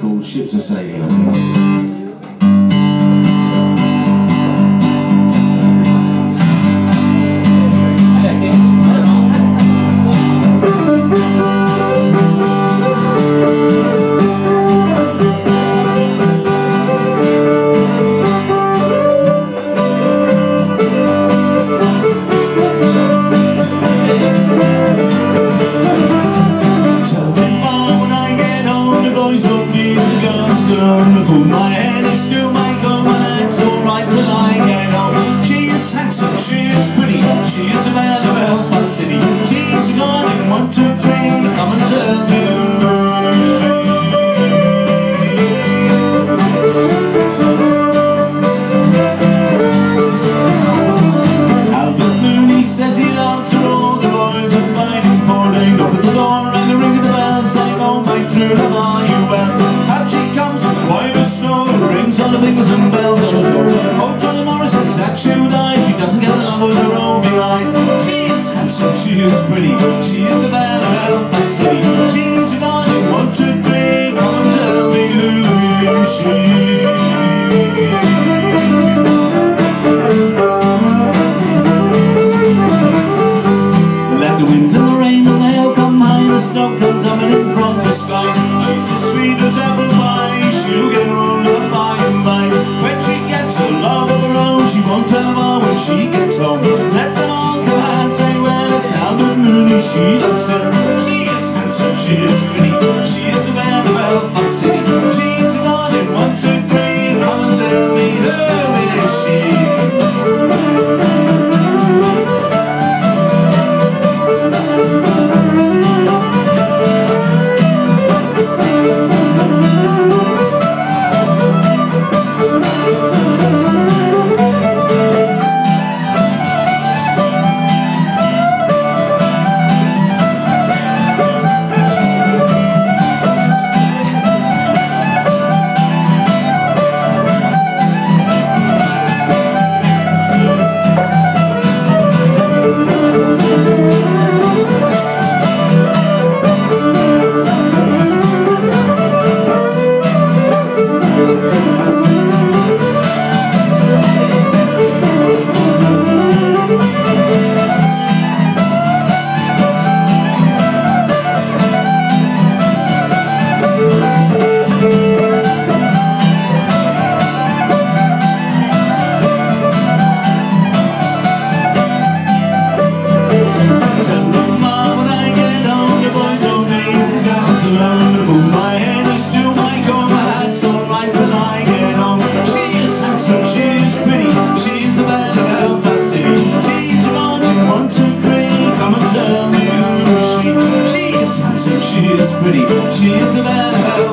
called Ships Are I my head and still my comb and that's alright till I get home She is handsome, she is pretty, she is a man of Belfast City She's a god in one, two, three, come and tell me Albert says he loves her, all the boys are fighting for They at the door and the ring the bell saying, oh my true love, the fingers and bells on her toe. Oh, Johnny Morris said she'll die, she doesn't get along with her own behind. She is handsome, she is pretty, she is a belle of Belfast City. She's a garden, one, two, three, come and tell me who is she? Let the wind and the rain and the hail come and the snow come tumbling from the sky. She's as sweet as apple she still. She is handsome, she is pretty, is pretty, she is a belle of